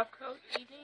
top coat eating.